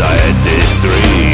I had this dream.